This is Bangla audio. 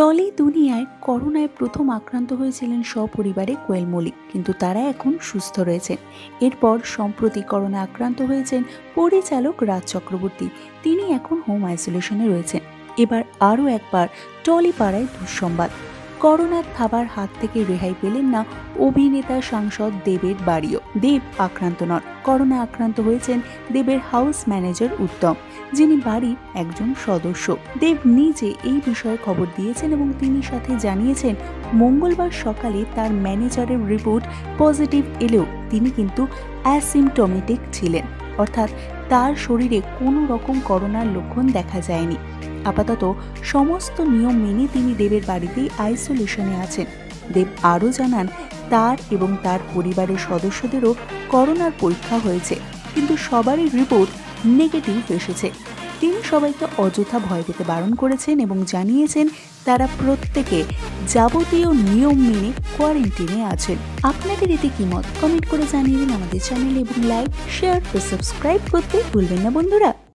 টলি দুনিয়ায় করোনায় প্রথম আক্রান্ত হয়েছিলেন সপরিবারে কোয়েল মলিক কিন্তু তারা এখন সুস্থ রয়েছেন। এরপর সম্প্রতি করোনা আক্রান্ত হয়েছেন পরিচালক রাজ চক্রবর্তী, তিনি এখন হোম আইসোলেশনে রয়েছেন। এবার আরও একবার টলি পাড়ায় দুঃসংবাদ। করোনার থাবার হাত থেকে রেহাই পেলেন না অভিনেতা সাংসদ দেবের বাড়িও। দেব আক্রান্ত নন। করোনা আক্রান্ত হয়েছেন দেবের হাউস ম্যানেজার উত্তম, যিনি বাড়ির একজন সদস্য। দেব নিজে এই বিষয়ে খবর দিয়েছেন এবং তিনি সাথে জানিয়েছেন, মঙ্গলবার সকালে তার ম্যানেজারের রিপোর্ট পজিটিভ এলেও তিনি কিন্তু অ্যাসিমটোমেটিক ছিলেন। অর্থাৎ তার শরীরে কোনো রকম করোনার লক্ষণ দেখা যায়নি। আপাতত সমস্ত নিয়ম মেনে তিনি দেবের বাড়িতেই আইসোলেশনে আছেন। দেব আরও জানান, তার এবং তার পরিবারের সদস্যদেরও করোনার পরীক্ষা হয়েছে, কিন্তু সবারই রিপোর্ট নেগেটিভ এসেছে। তিনি সবাইকে অযথা ভয় পেতে বারণ করেছেন এবং জানিয়েছেন তারা প্রত্যেকে যাবতীয় নিয়ম মেনে কোয়ারেন্টিনে আছেন। আপনাদের এতে কি মত? কমেন্ট করে জানিয়ে দিন আমাদের চ্যানেল এবং লাইক শেয়ার ও সাবস্ক্রাইব করতে ভুলবেন না বন্ধুরা।